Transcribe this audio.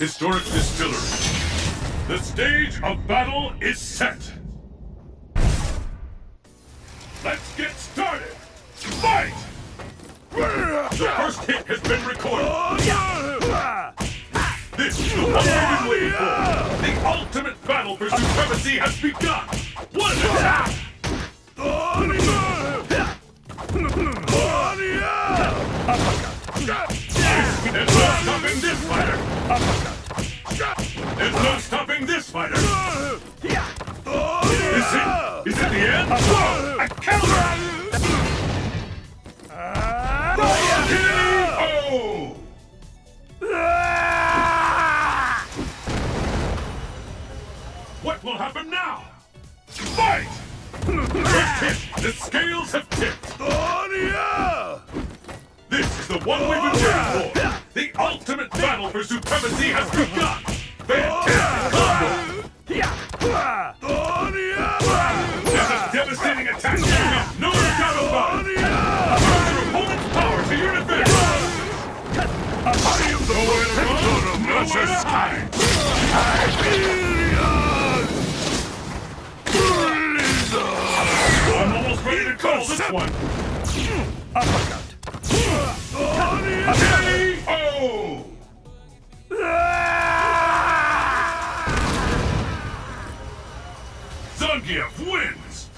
Historic Distillery. The stage of battle is set. Let's get started. Fight! The first hit has been recorded. This is the one we've been waiting for. The ultimate battle for supremacy has begun. An attack! No stopping this! There's no stopping this fighter! Is it? Is it the end? A counter! KO! What will happen now? Fight! The scales have tipped. This is the one we've been waiting for. Ultimate battle for supremacy has begun. There's a devastating attack coming. No doubt about it. Use your opponent's power to your advantage. I am the to run, nowhere to. I'm almost ready to call this one. KO! Zangief wins!